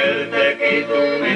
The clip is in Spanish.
aquel te quitó